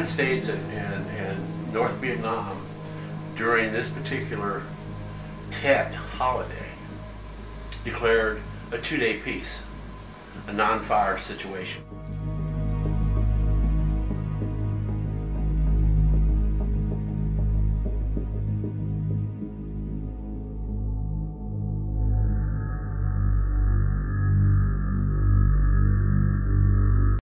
United States and, and, and North Vietnam during this particular Tet holiday declared a two-day peace, a non-fire situation.